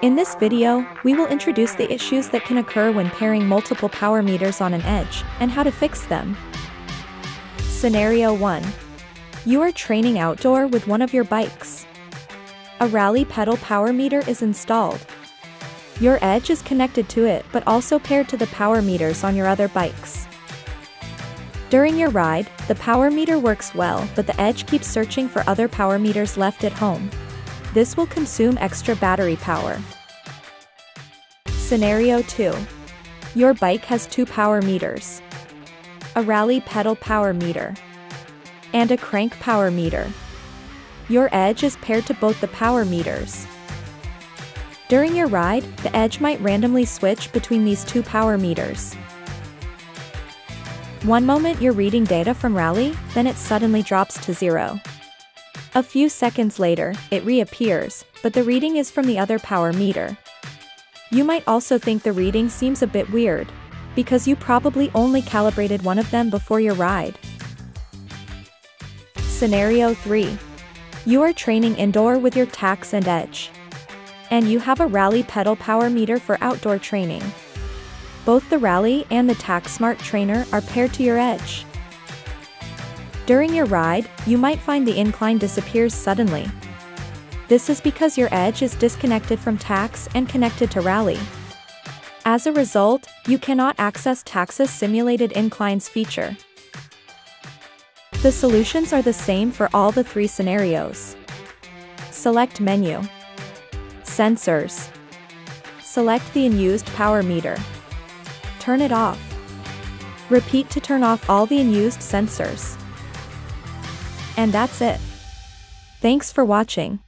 In this video, we will introduce the issues that can occur when pairing multiple power meters on an edge, and how to fix them. Scenario 1. You are training outdoor with one of your bikes. A rally pedal power meter is installed. Your edge is connected to it but also paired to the power meters on your other bikes. During your ride, the power meter works well but the edge keeps searching for other power meters left at home. This will consume extra battery power. Scenario 2. Your bike has two power meters. A rally pedal power meter. And a crank power meter. Your edge is paired to both the power meters. During your ride, the edge might randomly switch between these two power meters. One moment you're reading data from Rally, then it suddenly drops to zero. A few seconds later, it reappears, but the reading is from the other power meter. You might also think the reading seems a bit weird, because you probably only calibrated one of them before your ride. Scenario 3. You are training indoor with your Tacx and Edge. And you have a Rally pedal power meter for outdoor training. Both the Rally and the Tacx Smart Trainer are paired to your edge. During your ride, you might find the incline disappears suddenly. This is because your edge is disconnected from Tacx and connected to Rally. As a result, you cannot access Tacx's simulated inclines feature. The solutions are the same for all the three scenarios. Select Menu. Sensors. Select the unused power meter turn it off. Repeat to turn off all the unused sensors. And that's it. Thanks for watching.